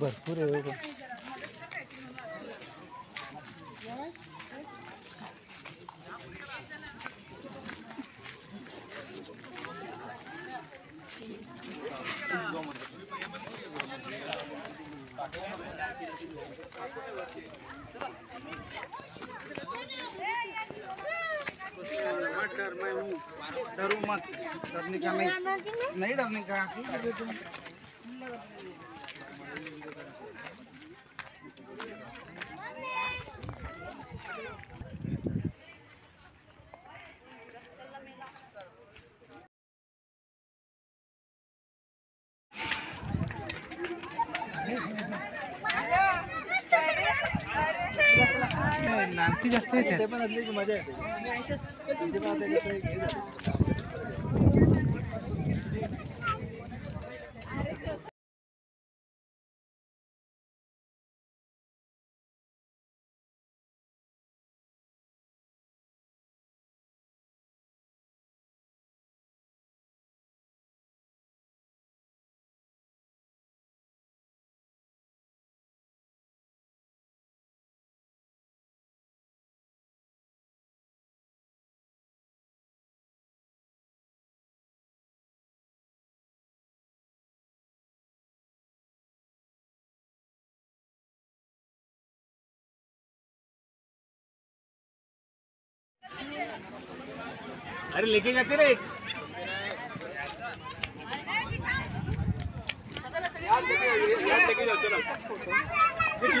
भरपूर आहे मत. डरने का नहीं. नहीं डरने का. है नागची जास्त येते. अरे लेके जाते रे। तरी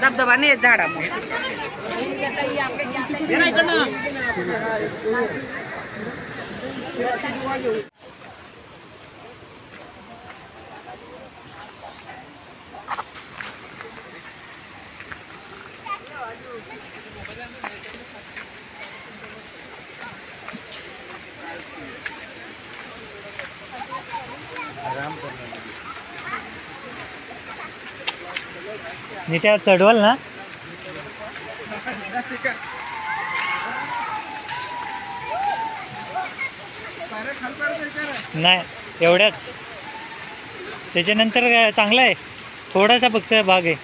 ધબધબાને એ ઝાડામાં Thank you. झाडा नीट्या चढवाल ना. नाही एवढ्याच. त्याच्यानंतर काय चांगलं आहे थोडासा फक्त भाग आहे.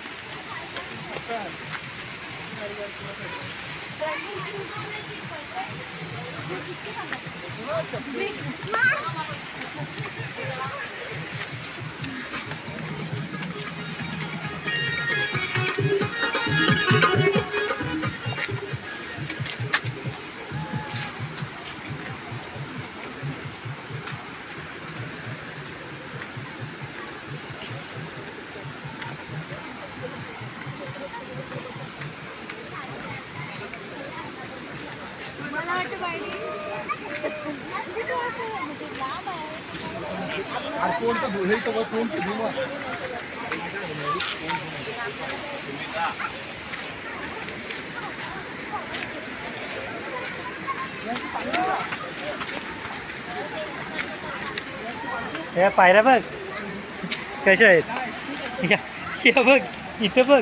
कोण तर हे तर कोण तर या पायऱ्या बघ कशा आहेत या या बघ इथं बघ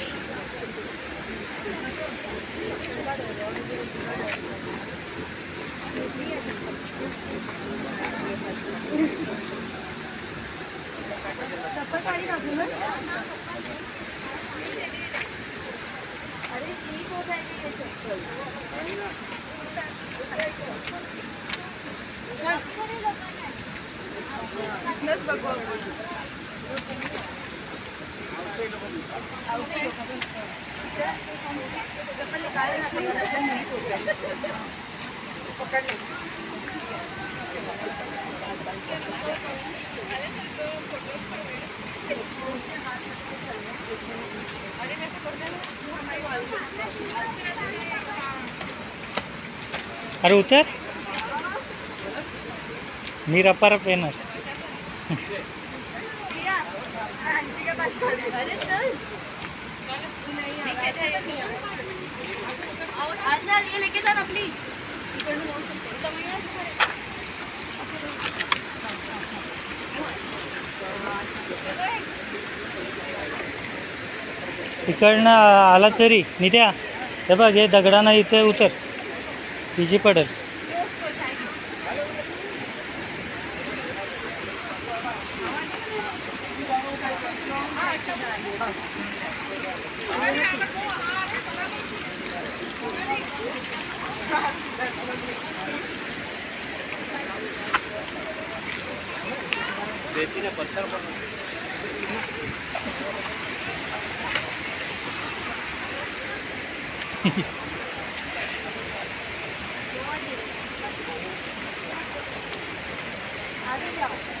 अरे उतर। मी रपारप येणार अरे चल। अच्छा ये लेके जाना प्लीज़ इकडनं आला तरी नित्या. हे बघ हे दगडानं इथे उतर. इजी पडेल. देसी ने पत्थर पर आगे जाओ।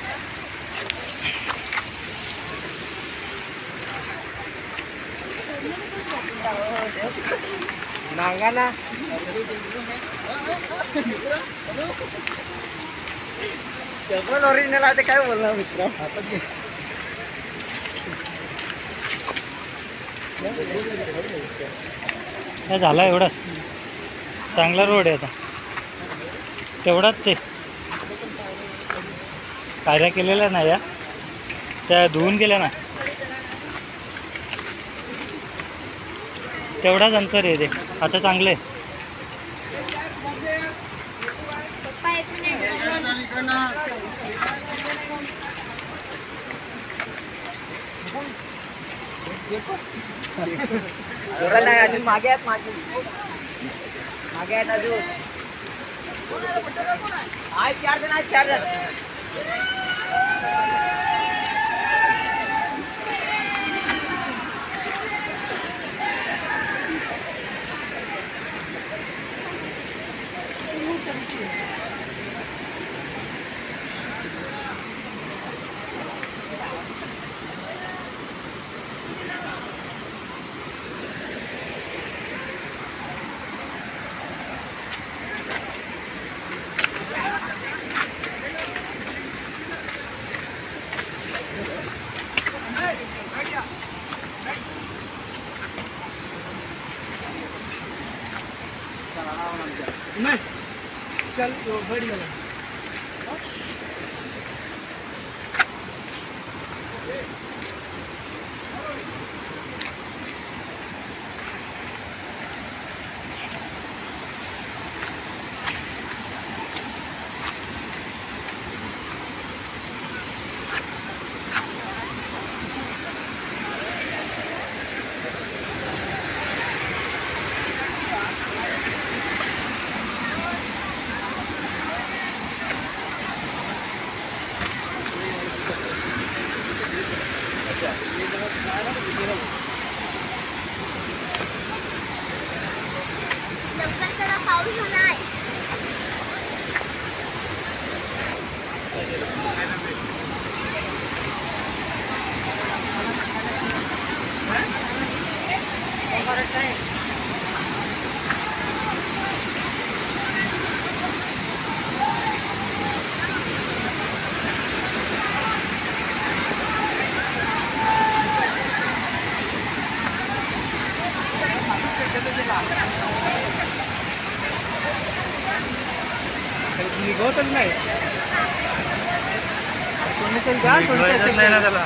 नांगाना. चप्पल ओरिजिनल आहे ते काय बोलणार मित्र? काय झाला एवढाच चांगला रोड आहे आता. तेवढाच ते. कार्य केलेल्या नाही या. त्या धुवून गेल्या ना. तेवढाच अंतर आहे ते आता चांगलं आहे अजून मागे आहेत मागे मागे आहेत अजून आहेत चार जण आहेत चार जण. चल बढ़िया निघतच नाही तुम्ही तर जा नाही ना त्याला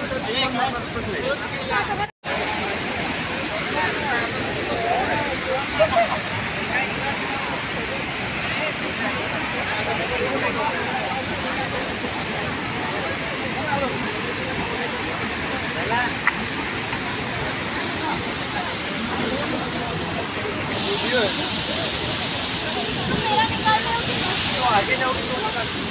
Wah, ini jauh itu makan.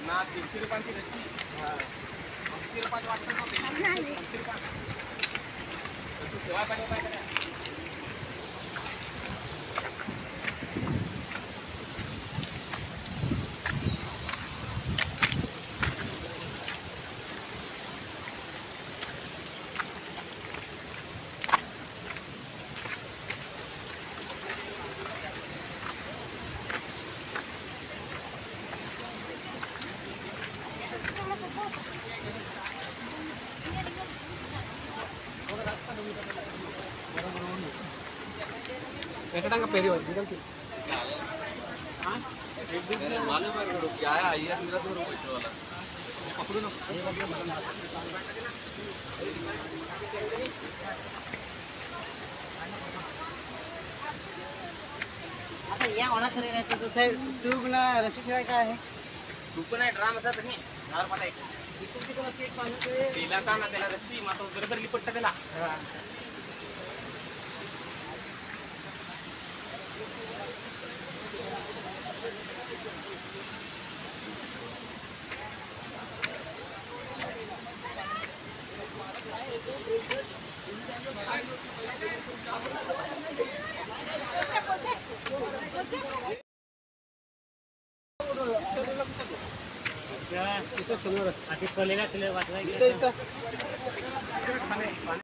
ना तीनशे रुपयांची रशी तीनशे रुपयाची वाटत नव्हती तेव्हा पाहिजे ఎక్కడంగా పెరిగి ड्राम ऐसा तो समोर आधी कलेला तिला वाटला